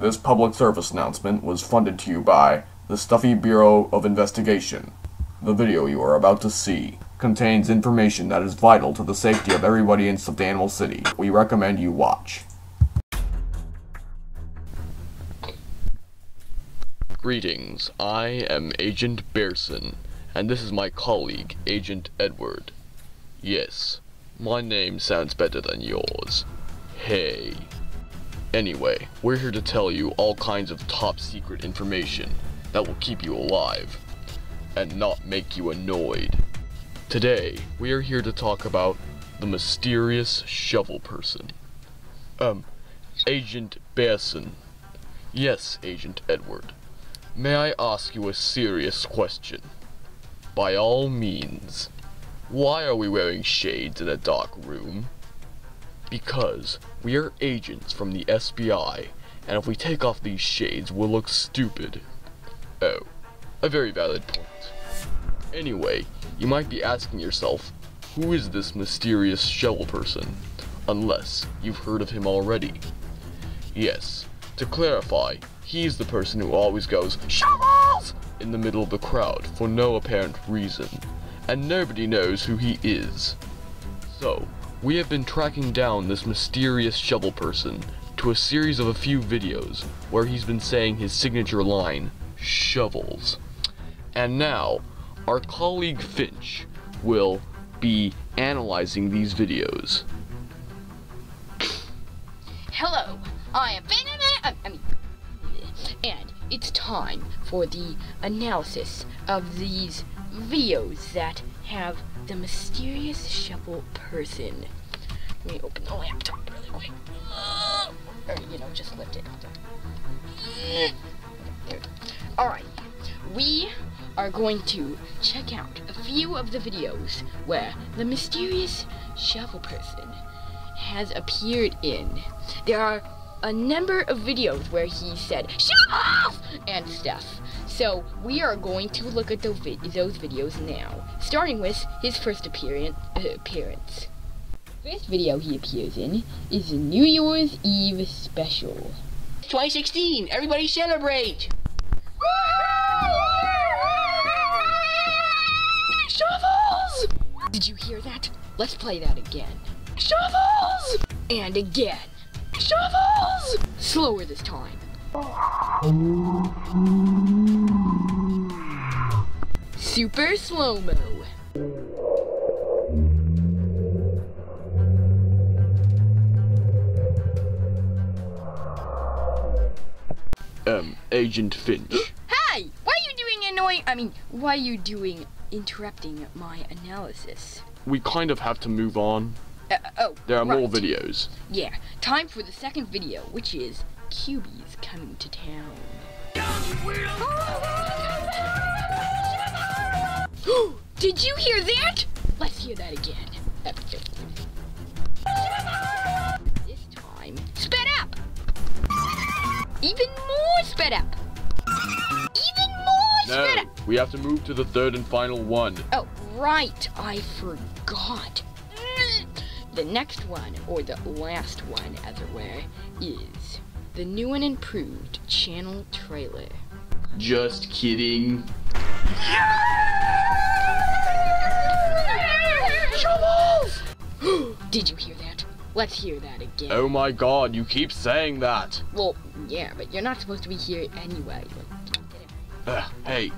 This public service announcement was funded to you by the Stuffie Bureau of Investigation. The video you are about to see contains information that is vital to the safety of everybody in Stuffed City. We recommend you watch. Greetings, I am Agent Bearson, and this is my colleague, Agent Edward. Yes, my name sounds better than yours. Hey. Anyway, we're here to tell you all kinds of top secret information that will keep you alive and not make you annoyed. Today, we are here to talk about the mysterious shovel person. Um, Agent Bearson. Yes, Agent Edward. May I ask you a serious question? By all means. Why are we wearing shades in a dark room? Because we are agents from the SBI, and if we take off these shades, we'll look stupid. Oh, a very valid point. Anyway, you might be asking yourself, who is this mysterious shovel person? Unless you've heard of him already. Yes, to clarify, he's the person who always goes, SHOVELS! in the middle of the crowd for no apparent reason, and nobody knows who he is. So, we have been tracking down this mysterious shovel person to a series of a few videos where he's been saying his signature line, shovels. And now, our colleague Finch will be analyzing these videos. Hello, I am Venom. I uh, I mean, and it's time for the analysis of these videos that have the mysterious shovel person. Let me open the laptop really quick. Or, you know, just lift it. Alright, we are going to check out a few of the videos where the mysterious shovel person has appeared in. There are a number of videos where he said shovels and stuff. So we are going to look at those, vi- those videos now, starting with his first appearance. Uh, appearance. First video he appears in is the New Year's Eve special. 2016, everybody celebrate! Shovels! Did you hear that? Let's play that again. Shovels! And again. Shovels! Slower this time. Super slow-mo. Um, Agent Finch. Hi! Why are you doing annoying? I mean, why are you doing interrupting my analysis? We kind of have to move on. Uh, oh, There are more videos. Yeah, time for the second video, which is QB's coming to town. Did you hear that? Let's hear that again. This time, sped up. Even more sped up. Even more No, sped up. we have to move to the third and final one. Oh, right, I forgot. The next one, or the last one, as it were, is the new and improved channel trailer. Just kidding. Shovels! Did you hear that? Let's hear that again. Oh my god, you keep saying that. Well, yeah, but you're not supposed to be here anyway. Ugh, hey,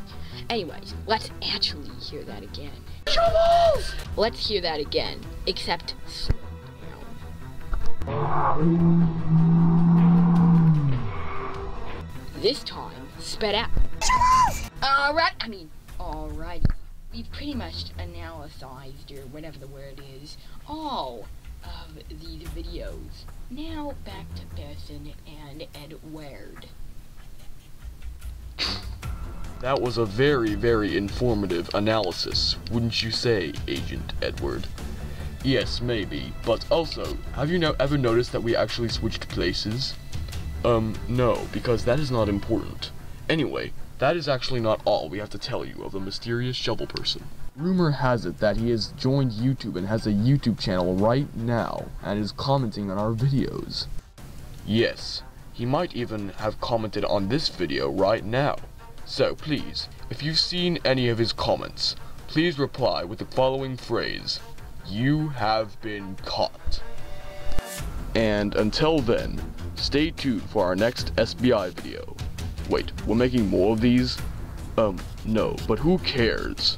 Anyways, let's actually hear that again. Shovels! Let's hear that again, except slow down. This time, sped up. Alright, I mean, alrighty. We've pretty much analyzed, or whatever the word is, all of these videos. Now, back to Bearson and Edward. that was a very, very informative analysis, wouldn't you say, Agent Edward? Yes, maybe, but also, have you no- ever noticed that we actually switched places? Um, no, because that is not important. Anyway, that is actually not all we have to tell you of the mysterious shovel person. Rumor has it that he has joined YouTube and has a YouTube channel right now and is commenting on our videos. Yes, He might even have commented on this video right now. So please, if you've seen any of his comments, please reply with the following phrase, You have been caught. And until then, stay tuned for our next SBI video. Wait, we're making more of these? Um, no, but who cares?